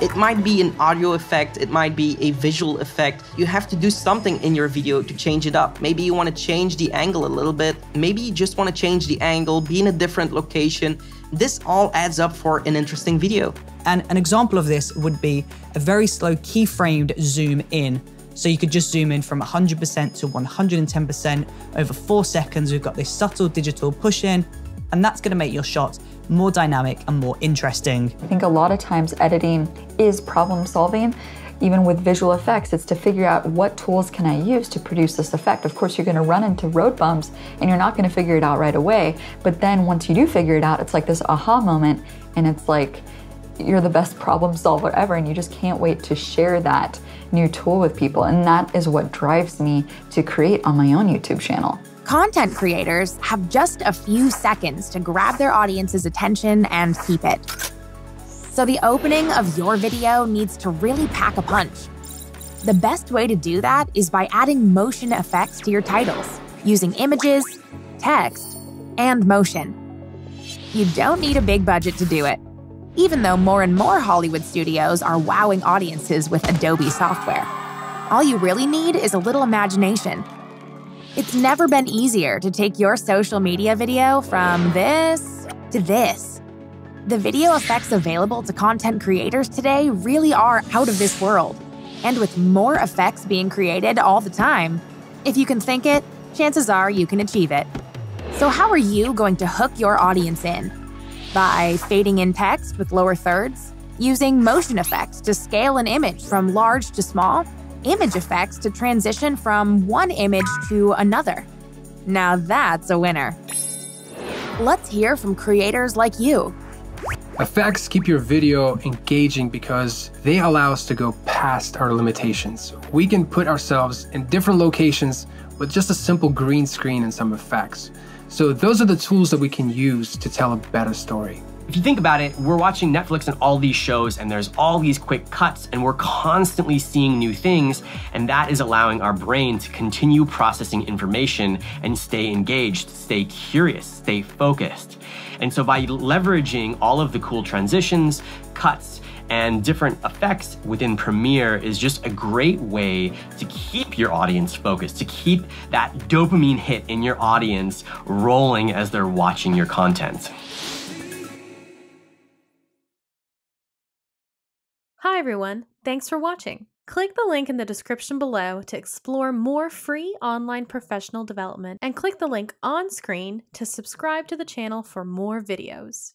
It might be an audio effect, it might be a visual effect. You have to do something in your video to change it up. Maybe you want to change the angle a little bit. Maybe you just want to change the angle, be in a different location. This all adds up for an interesting video. And an example of this would be a very slow keyframed zoom in. So you could just zoom in from 100% to 110% over four seconds. We've got this subtle digital push in, and that's going to make your shot more dynamic and more interesting. I think a lot of times editing is problem solving. Even with visual effects, it's to figure out what tools can I use to produce this effect. Of course, you're going to run into road bumps and you're not going to figure it out right away. But then once you do figure it out, it's like this aha moment, and it's like you're the best problem solver ever, and you just can't wait to share that new tool with people. And that is what drives me to create on my own YouTube channel. Content creators have just a few seconds to grab their audience's attention and keep it. So the opening of your video needs to really pack a punch. The best way to do that is by adding motion effects to your titles, using images, text, and motion. You don't need a big budget to do it, even though more and more Hollywood studios are wowing audiences with Adobe software. All you really need is a little imagination it's never been easier to take your social media video from this to this. The video effects available to content creators today really are out of this world. And with more effects being created all the time, if you can think it, chances are you can achieve it. So, how are you going to hook your audience in? By fading in text with lower thirds? Using motion effects to scale an image from large to small? Image effects to transition from one image to another. Now that's a winner. Let's hear from creators like you. Effects keep your video engaging because they allow us to go past our limitations. We can put ourselves in different locations with just a simple green screen and some effects. So those are the tools that we can use to tell a better story. If you think about it, we're watching Netflix and all these shows, and there's all these quick cuts, and we're constantly seeing new things, and that is allowing our brain to continue processing information and stay engaged, stay curious, stay focused. And so by leveraging all of the cool transitions, cuts, and different effects within Premiere is just a great way to keep your audience focused, to keep that dopamine hit in your audience rolling as they're watching your content. Hi everyone, thanks for watching. Click the link in the description below to explore more free online professional development and click the link on screen to subscribe to the channel for more videos.